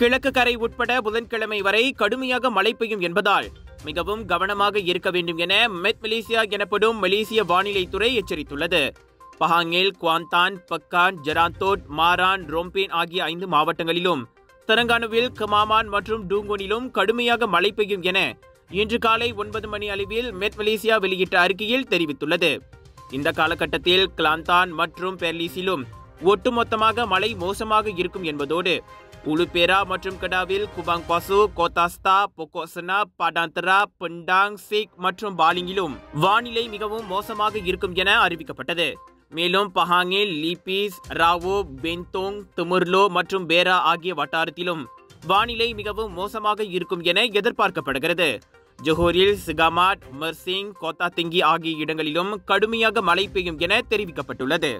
கிழக்கு கரை உட்பட புதன்கிழமை வரை கடுமையாக மழை பெய்யும் என்பதால் மிகவும் கவனமாக இருக்க வேண்டும் என மெத் மலேசியா எனப்படும் மலேசிய வானிலைத்துறை எச்சரித்துள்ளது. பஹாங்கில் குவாந்தான் பக்கான் ஜெராந்தோட் மாரான் ரோம்பேன் ஆகிய ஐந்து மாவட்டங்களிலும் தெலங்கானாவில் கமாமான் மற்றும் டூங்கோனிலும் கடுமையாக மழை பெய்யும் என இன்று காலை ஒன்பது மணி அளவில் மெத் மலேசியா வெளியிட்ட அறிக்கையில் தெரிவித்துள்ளது. இந்த காலகட்டத்தில் கிளாந்தான் மற்றும் பெர்லிஸிலும் ஒட்டுமொத்தமாக மழை மோசமாக இருக்கும் என்பதோடு உலுபேரா மற்றும் கடாவில் Kubang Pasu Kota Setar Pokok Sena Padang Terap Pendang Sik மற்றும் பாலிங்கிலும் வானிலை மிகவும் மோசமாக இருக்கும் என அறிவிக்கப்பட்டது. மேலும் பஹாங்கில் லீபீஸ் ராவோ பென்தோங் துமுர்லோ மற்றும் பேரா ஆகிய வட்டாரத்திலும் வானிலை மிகவும் மோசமாக இருக்கும் என எதிர்பார்க்கப்படுகிறது. ஜொஹோரில் சிகாமாட் மர்சிங் கோத்தாத்திங்கி ஆகிய இடங்களிலும் கடுமையாக மழை பெய்யும் என தெரிவிக்கப்பட்டுள்ளது.